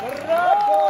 ¡Bravo!